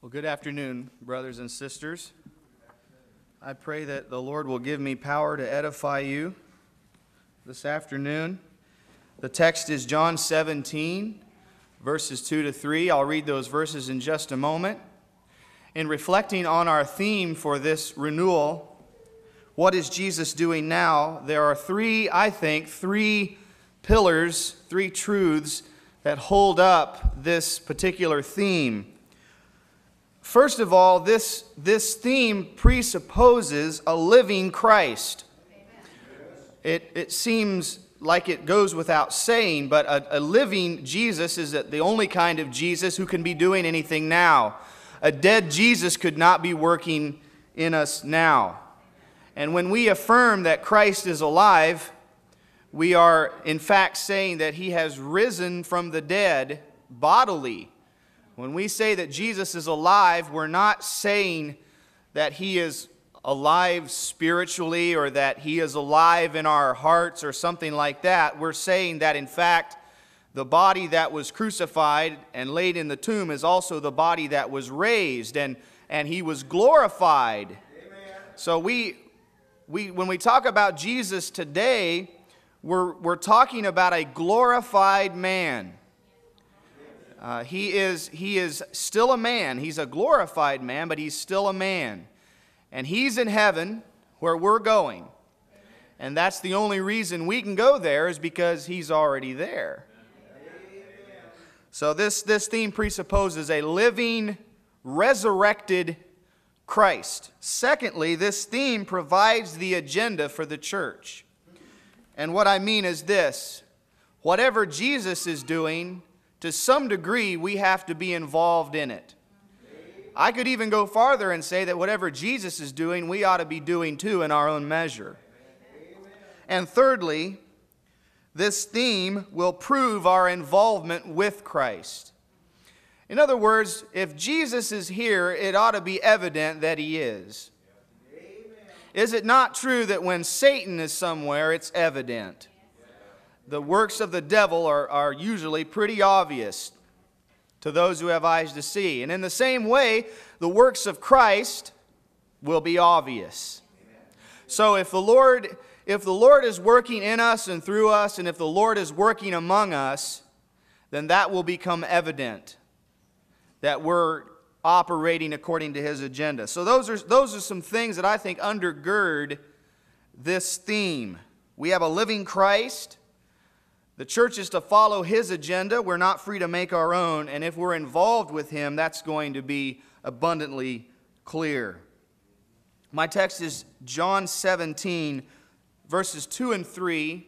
Well, good afternoon, brothers and sisters. I pray that the Lord will give me power to edify you this afternoon. The text is John 17, verses 2 to 3. I'll read those verses in just a moment. In reflecting on our theme for this renewal, what is Jesus doing now? There are three, I think, three pillars, three truths that hold up this particular theme. First of all, this, this theme presupposes a living Christ. It, it seems like it goes without saying, but a, a living Jesus is the only kind of Jesus who can be doing anything now. A dead Jesus could not be working in us now. And when we affirm that Christ is alive, we are in fact saying that he has risen from the dead bodily. When we say that Jesus is alive, we're not saying that he is alive spiritually or that he is alive in our hearts or something like that. We're saying that, in fact, the body that was crucified and laid in the tomb is also the body that was raised and, and he was glorified. Amen. So, we, we, when we talk about Jesus today, we're, we're talking about a glorified man. Uh, he, is, he is still a man. He's a glorified man, but he's still a man. And he's in heaven where we're going. And that's the only reason we can go there is because he's already there. So this, this theme presupposes a living, resurrected Christ. Secondly, this theme provides the agenda for the church. And what I mean is this whatever Jesus is doing, to some degree, we have to be involved in it. I could even go farther and say that whatever Jesus is doing, we ought to be doing too in our own measure. And thirdly, this theme will prove our involvement with Christ. In other words, if Jesus is here, it ought to be evident that he is. Is it not true that when Satan is somewhere, it's evident? The works of the devil are, are usually pretty obvious to those who have eyes to see. And in the same way, the works of Christ will be obvious. So if the Lord if the Lord is working in us and through us and if the Lord is working among us, then that will become evident that we're operating according to his agenda. So those are those are some things that I think undergird this theme. We have a living Christ, the church is to follow his agenda. We're not free to make our own. And if we're involved with him, that's going to be abundantly clear. My text is John 17, verses 2 and 3.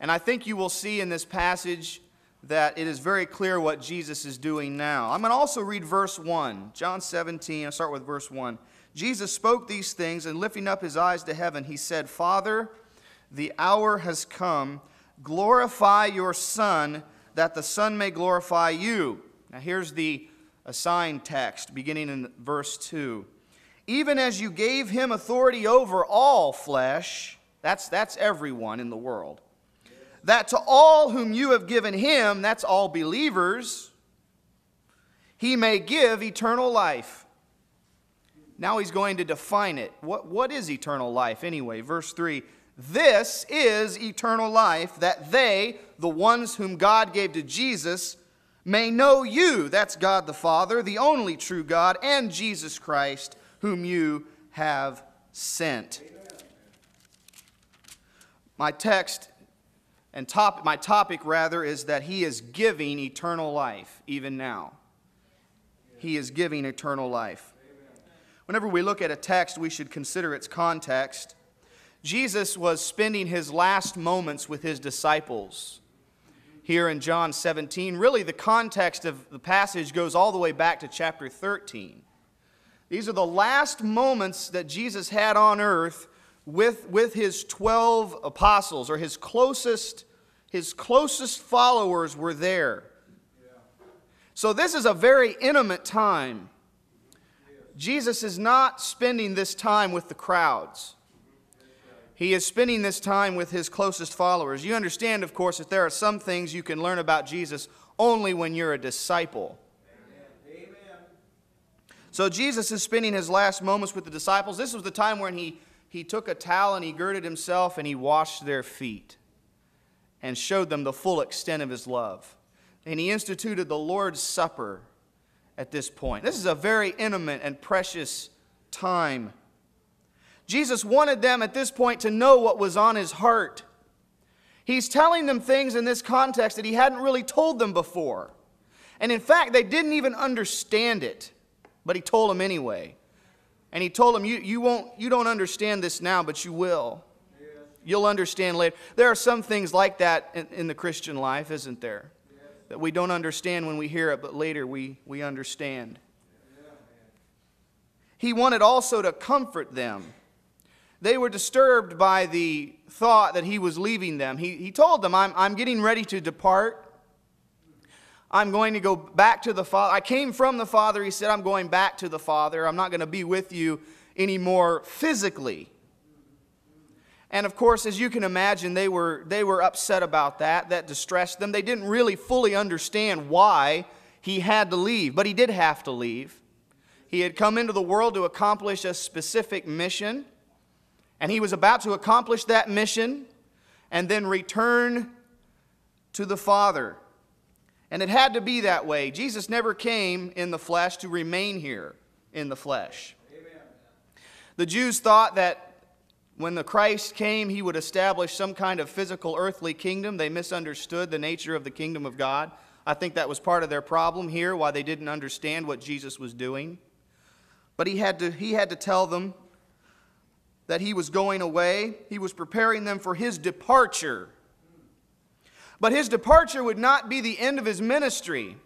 And I think you will see in this passage that it is very clear what Jesus is doing now. I'm going to also read verse 1. John 17, I'll start with verse 1. Jesus spoke these things, and lifting up his eyes to heaven, he said, Father, the hour has come Glorify your Son, that the Son may glorify you. Now, here's the assigned text beginning in verse 2. Even as you gave him authority over all flesh, that's, that's everyone in the world, that to all whom you have given him, that's all believers, he may give eternal life. Now he's going to define it. What, what is eternal life anyway? Verse 3 this is eternal life, that they, the ones whom God gave to Jesus, may know you, that's God the Father, the only true God, and Jesus Christ, whom you have sent. My text and top, my topic rather is that he is giving eternal life even now. He is giving eternal life. Whenever we look at a text, we should consider its context. Jesus was spending his last moments with his disciples here in John 17. Really, the context of the passage goes all the way back to chapter 13. These are the last moments that Jesus had on earth with, with his 12 apostles, or his closest, his closest followers were there. So, this is a very intimate time. Jesus is not spending this time with the crowds. He is spending this time with his closest followers. You understand, of course, that there are some things you can learn about Jesus only when you're a disciple. Amen. So Jesus is spending his last moments with the disciples. This was the time when he, he took a towel and he girded himself and he washed their feet and showed them the full extent of his love. And he instituted the Lord's Supper at this point. This is a very intimate and precious time. Jesus wanted them at this point to know what was on his heart. He's telling them things in this context that he hadn't really told them before. And in fact, they didn't even understand it, but he told them anyway. And he told them, you, you, won't, you don't understand this now, but you will. You'll understand later. There are some things like that in, in the Christian life, isn't there? That we don't understand when we hear it, but later we, we understand. He wanted also to comfort them. They were disturbed by the thought that he was leaving them. He, he told them, I'm, I'm getting ready to depart. I'm going to go back to the Father. I came from the Father. He said, I'm going back to the Father. I'm not going to be with you anymore physically. And of course, as you can imagine, they were, they were upset about that. That distressed them. They didn't really fully understand why he had to leave, but he did have to leave. He had come into the world to accomplish a specific mission. And he was about to accomplish that mission and then return to the Father. And it had to be that way. Jesus never came in the flesh to remain here in the flesh. Amen. The Jews thought that when the Christ came, he would establish some kind of physical earthly kingdom. They misunderstood the nature of the kingdom of God. I think that was part of their problem here, why they didn't understand what Jesus was doing. But he had to, he had to tell them that he was going away. He was preparing them for his departure. But his departure would not be the end of his ministry.